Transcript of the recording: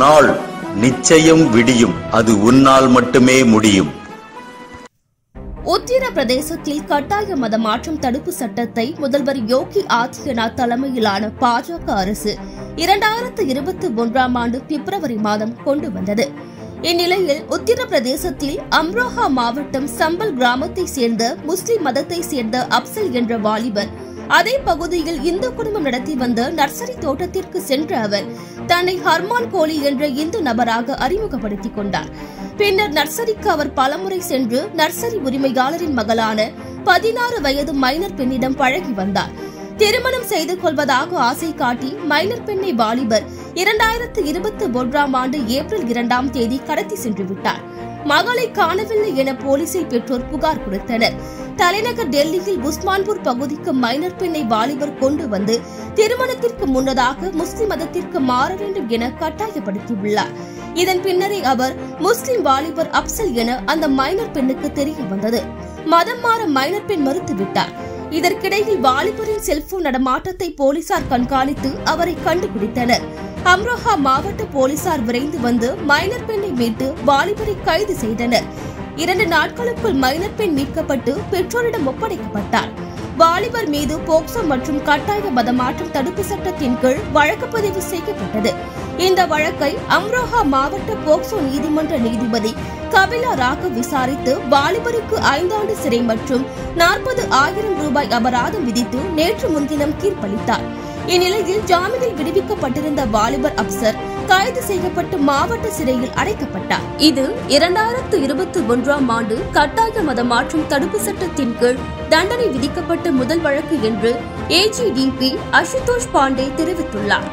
நாள் நிச்சயம் விடியும். அது உன்னால் மட்டுமே முடியும். உத்தரப்பிரதேசத்தில் கட்டாய மத மாற்றம் தடுப்பு சட்டத்தை முதல்வர் யோகி ஆதித்யநாத் தலைமையிலான பாஜக அரசு இரண்டாயிரத்து இருபத்தி ஒன்றாம் ஆண்டு பிப்ரவரி மாதம் கொண்டு வந்தது. இந்நிலையில் உத்தரப்பிரதேசத்தில் அம்ரோஹா மாவட்டம் சம்பல் கிராமத்தை சேர்ந்த முஸ்லிம் மதத்தை சேர்ந்த அப்சல் என்ற வாலிபர் அதே பகுதியில் இந்து குடும்பம் நடத்தி வந்த நர்சரி தோட்டத்திற்கு சென்ற அவர் தன்னை ஹர்மான் கோலி என்ற இந்து நபராக அறிமுகப்படுத்திக் கொண்டார். பின்னர் நர்சரிக்கு அவர் பலமுறை சென்று நர்சரி உரிமையாளரின் மகளான பதினாறு வயது மைனர் பெண்ணிடம் பழகி வந்தார். திருமணம் செய்து கொள்வதாக ஆசை காட்டி மைனர் பெண்ணை வாலிபர் இரண்டாயிரத்து இருபத்தி ஒன்றாம் ஆண்டு ஏப்ரல் இரண்டாம் தேதி கடத்தி சென்று விட்டார். மகளை காணவில்லை என போலீசை பெற்றோர் புகார் கொடுத்தனர். தலைநகர் டெல்லியில் உஸ்மான்பூர் பகுதிக்கு மைனர் பெண்ணை வாலிபர் கொண்டு வந்து திருமணத்திற்கு முன்னதாக முஸ்லிம் மதத்திற்கு மாற வேண்டும் என கட்டாயப்படுத்தியுள்ளார். இதன் பின்னரே அவர் முஸ்லிம் வாலிபர் அப்சல் என அந்த மைனர் பெண்ணுக்கு தெரிய வந்தது. மதம் மாற மைனர் பெண் மறுத்துவிட்டார். இதற்கிடையில் வாலிபரின் செல்போன் நடமாட்டத்தை போலீசார் கண்காணித்து அவரை கண்டுபிடித்தனர். அம்ரோஹா மாவட்ட போலீசார் விரைந்து வந்து மைனர் பெண்ணை மீட்டு வாலிபரை கைது செய்தனர். இரண்டு நாட்களுக்குள் மைனர் பெண் மீட்கப்பட்டு பெற்றோரிடம் ஒப்படைக்கப்பட்டார். வாலிபர் மீது போக்சோ மற்றும் கட்டாய மதமாற்றம் தடுப்பு சட்டத்தின் கீழ் வழக்கு பதிவு செய்யப்பட்டது. இந்த வழக்கை அம்ரோஹா மாவட்ட போக்சோ நீதிமன்ற நீதிபதி கபிலா ராகவ் விசாரித்து வாலிபருக்கு ஐந்தாண்டு சிறை மற்றும் நாற்பது ஆயிரம் ரூபாய் அபராதம் விதித்து நேற்று முன்தினம் தீர்ப்பளித்தார் இந்நிலையில் ஜாமீனில் விடுவிக்கப்பட்டிருந்த வாலிபர் அப்சர் கைது செய்யப்பட்டு மாவட்ட சிறையில் அடைக்கப்பட்டார். இது இரண்டாயிரத்து இருபத்தி ஒன்றாம் ஆண்டு கட்டாய மத மாற்றும் தடுப்பு சட்டத்தின் கீழ் தண்டனை விதிக்கப்பட்ட முதல் வழக்கு என்று ஏஜிடிபி அசுதோஷ் பாண்டே தெரிவித்துள்ளார்.